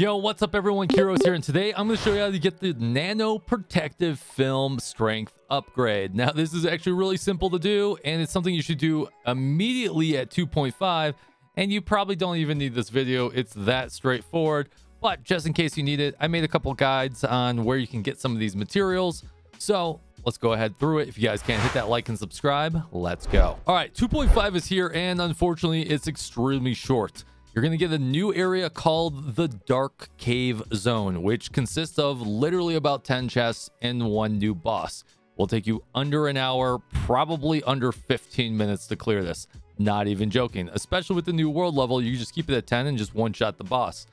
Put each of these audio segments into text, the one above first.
Yo, what's up everyone? Kyrios here, and today I'm going to show you how to get the Nano Protective Film Strength upgrade. Now, this is actually really simple to do, and it's something you should do immediately at 2.5, and you probably don't even need this video. It's that straightforward, but just in case you need it, I made a couple guides on where you can get some of these materials. So let's go ahead through it. If you guys can't hit that like and subscribe, let's go. All right, 2.5 is here, and unfortunately, it's extremely short you're going to get a new area called the Dark Cave Zone, which consists of literally about 10 chests and one new boss. Will take you under an hour, probably under 15 minutes to clear this. Not even joking. Especially with the new world level, you just keep it at 10 and just one-shot the boss.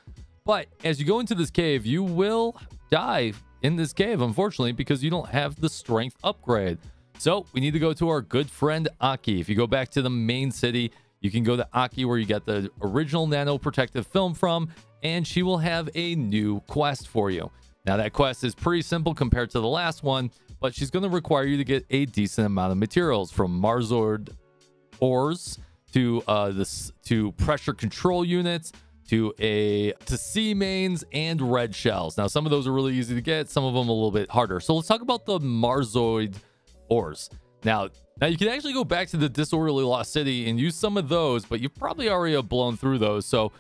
But as you go into this cave, you will die in this cave, unfortunately, because you don't have the strength upgrade. So we need to go to our good friend Aki. If you go back to the main city, you can go to Aki where you get the original nano protective film from, and she will have a new quest for you. Now that quest is pretty simple compared to the last one, but she's going to require you to get a decent amount of materials from Marzoid ores to uh, this to pressure control units to a to sea mains and red shells. Now some of those are really easy to get, some of them a little bit harder. So let's talk about the Marzoid ores. Now, now you can actually go back to the disorderly lost city and use some of those, but you've probably already blown through those. So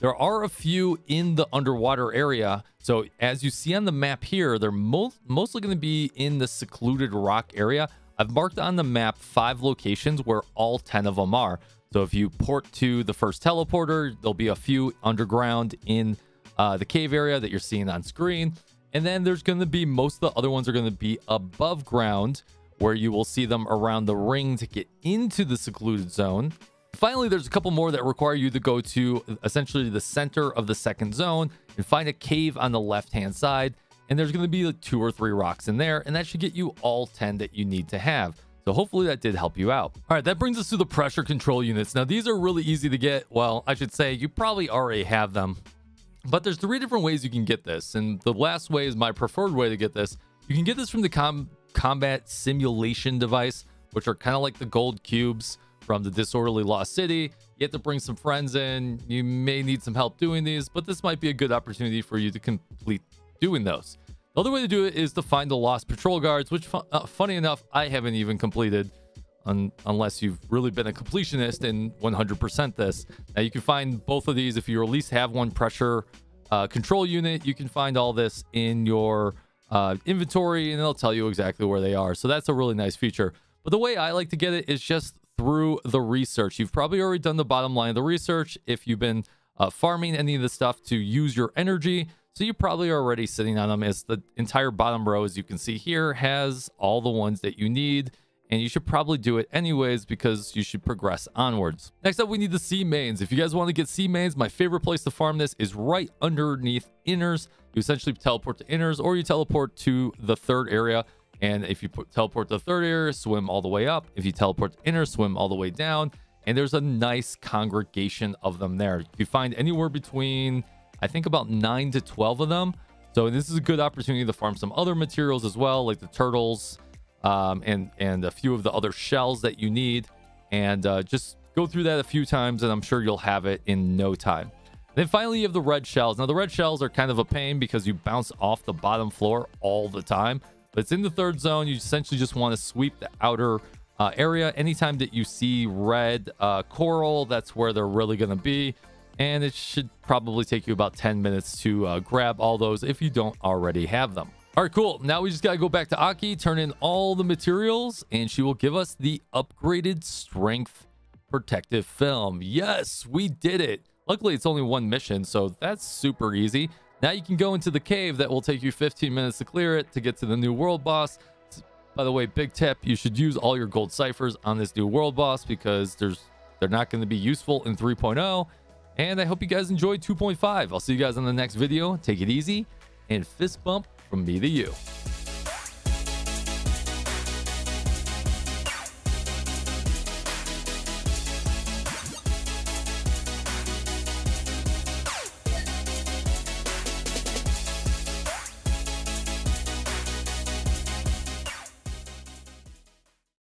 there are a few in the underwater area. So as you see on the map here, they're most mostly going to be in the secluded rock area. I've marked on the map five locations where all 10 of them are. So if you port to the first teleporter, there'll be a few underground in uh, the cave area that you're seeing on screen. And then there's going to be most of the other ones are going to be above ground where you will see them around the ring to get into the secluded zone. Finally, there's a couple more that require you to go to essentially the center of the second zone and find a cave on the left-hand side. And there's going to be like two or three rocks in there, and that should get you all 10 that you need to have. So hopefully that did help you out. All right, that brings us to the pressure control units. Now, these are really easy to get. Well, I should say you probably already have them. But there's three different ways you can get this. And the last way is my preferred way to get this. You can get this from the com combat simulation device, which are kind of like the gold cubes from the disorderly lost city. You have to bring some friends in. You may need some help doing these, but this might be a good opportunity for you to complete doing those. The other way to do it is to find the lost patrol guards, which, uh, funny enough, I haven't even completed un unless you've really been a completionist and 100% this. Now, you can find both of these if you at least have one pressure uh, control unit. You can find all this in your uh, inventory and it'll tell you exactly where they are. So that's a really nice feature. But the way I like to get it is just through the research. You've probably already done the bottom line of the research if you've been uh, farming any of the stuff to use your energy. So you probably are already sitting on them as the entire bottom row, as you can see here, has all the ones that you need and you should probably do it anyways because you should progress onwards. Next up, we need the sea mains. If you guys want to get sea mains, my favorite place to farm this is right underneath Innars. You essentially teleport to Innars or you teleport to the third area. And if you put, teleport to the third area, swim all the way up. If you teleport to inner, swim all the way down. And there's a nice congregation of them there. You find anywhere between, I think about 9 to 12 of them. So this is a good opportunity to farm some other materials as well, like the turtles, um, and and a few of the other shells that you need and uh, just go through that a few times and i'm sure you'll have it in no time then finally you have the red shells now the red shells are kind of a pain because you bounce off the bottom floor all the time but it's in the third zone you essentially just want to sweep the outer uh, area anytime that you see red uh, coral that's where they're really going to be and it should probably take you about 10 minutes to uh, grab all those if you don't already have them all right, cool. Now we just got to go back to Aki, turn in all the materials, and she will give us the upgraded strength protective film. Yes, we did it. Luckily, it's only one mission, so that's super easy. Now you can go into the cave that will take you 15 minutes to clear it to get to the new world boss. By the way, big tip, you should use all your gold ciphers on this new world boss because there's they're not going to be useful in 3.0. And I hope you guys enjoyed 2.5. I'll see you guys in the next video. Take it easy and fist bump from me to you.